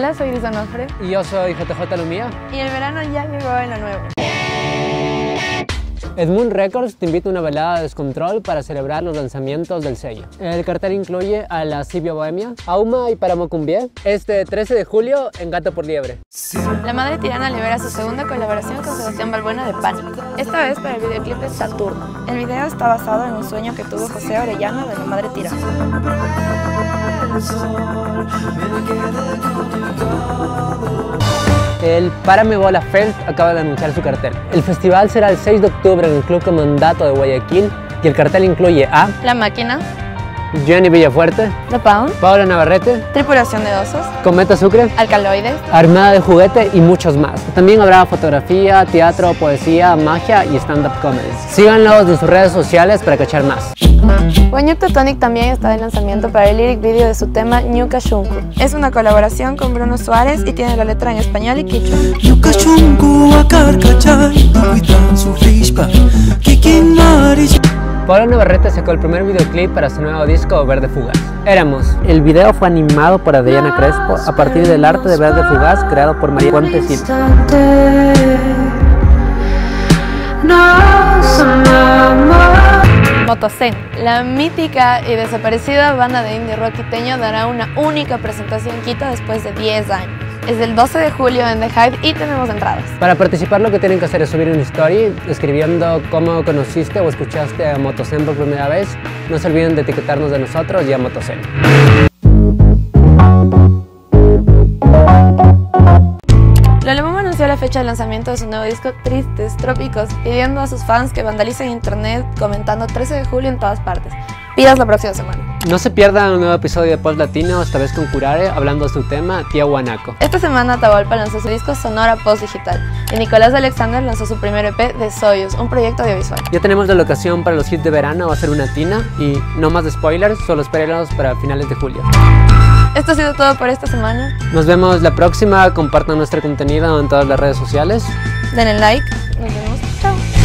Hola, soy Iris Onofre. Y yo soy JJ Lumía. Y el verano ya llegó en lo nuevo. Edmund Records te invita a una velada de descontrol para celebrar los lanzamientos del sello. El cartel incluye a la Sibia Bohemia, Auma y Paramo Cumbie, este 13 de julio en Gato por Liebre. La Madre Tirana libera su segunda colaboración con Sebastián Balbuena de Pánico, esta vez para el videoclip de Saturno. El video está basado en un sueño que tuvo José Orellano de la Madre Tirana. El Párame Bola Fest acaba de anunciar su cartel. El festival será el 6 de octubre en el Club Comandato de Guayaquil y el cartel incluye a La Máquina, Johnny Villafuerte, The Pound, Paola Navarrete, Tripulación de Osos, Cometa Sucre, Alcaloides, Armada de Juguete y muchos más. También habrá fotografía, teatro, poesía, magia y stand-up comedy. Síganlos en sus redes sociales para cachar más. Guanyuk Tonic también está de lanzamiento para el lyric video de su tema Ñuka Shunku. Es una colaboración con Bruno Suárez y tiene la letra en español y quichua. Paola Navarrete sacó el primer videoclip para su nuevo disco Verde Fugaz. Éramos. El video fue animado por Adriana Crespo a partir del arte de Verde Fugaz creado por María Fuentes La mítica y desaparecida banda de indie rock quiteño dará una única presentación en Quito después de 10 años. Es el 12 de julio en The Hive y tenemos entradas. Para participar lo que tienen que hacer es subir una story escribiendo cómo conociste o escuchaste a Motocen por primera vez. No se olviden de etiquetarnos de nosotros y a Motocen. Fecha de lanzamiento de su nuevo disco Tristes Trópicos, pidiendo a sus fans que vandalicen internet comentando 13 de julio en todas partes. Pidas la próxima semana. No se pierdan un nuevo episodio de Post Latino, esta vez con Curare, hablando de su tema Tía Guanaco. Esta semana Atahualpa lanzó su disco Sonora Post Digital y Nicolás Alexander lanzó su primer EP de Soyuz, un proyecto audiovisual. Ya tenemos la locación para los hits de verano, va a ser una tina y no más de spoilers, solo espérenlos para finales de julio. Esto ha sido todo por esta semana. Nos vemos la próxima, compartan nuestro contenido en todas las redes sociales. Denle like, nos vemos, chao.